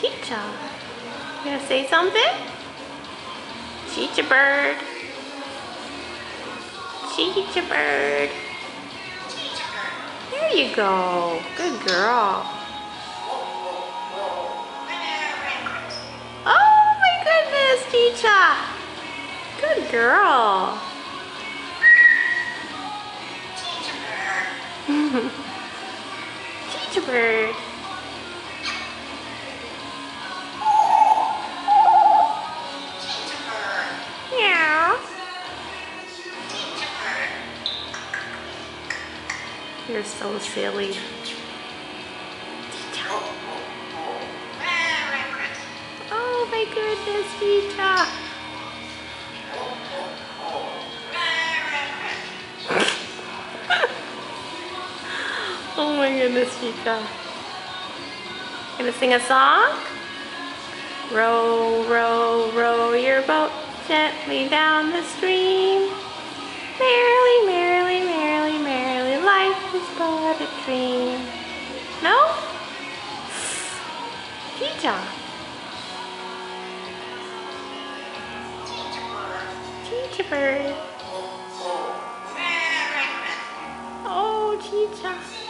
Ciccia. You gonna say something? Ciccia bird. Ciccia bird. There you go. Good girl. Oh my goodness, Ciccia. Good girl. Ciccia bird. You're so silly. Oh my goodness, Ciccia. Oh my goodness, Chica. Gonna sing a song? Row, row, row your boat gently down the stream. Merrily, is but a dream. No? Teacher. Teacher bird. Oh, teacher.